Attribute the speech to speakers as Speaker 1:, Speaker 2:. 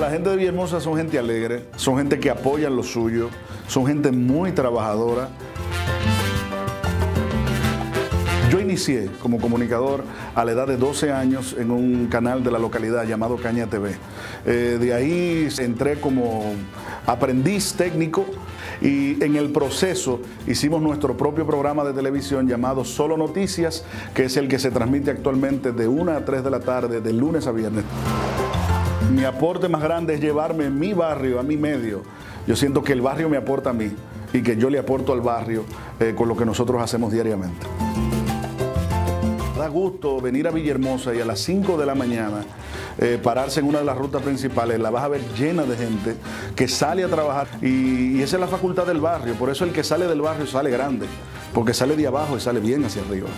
Speaker 1: La gente de Villahermosa son gente alegre, son gente que apoyan lo suyo, son gente muy trabajadora. Yo inicié como comunicador a la edad de 12 años en un canal de la localidad llamado Caña TV. Eh, de ahí entré como aprendiz técnico y en el proceso hicimos nuestro propio programa de televisión llamado Solo Noticias, que es el que se transmite actualmente de 1 a 3 de la tarde, de lunes a viernes. Mi aporte más grande es llevarme mi barrio, a mi medio. Yo siento que el barrio me aporta a mí y que yo le aporto al barrio eh, con lo que nosotros hacemos diariamente. Da gusto venir a Villahermosa y a las 5 de la mañana eh, pararse en una de las rutas principales, la vas a ver llena de gente que sale a trabajar y, y esa es la facultad del barrio, por eso el que sale del barrio sale grande, porque sale de abajo y sale bien hacia arriba.